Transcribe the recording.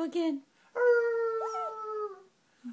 Again.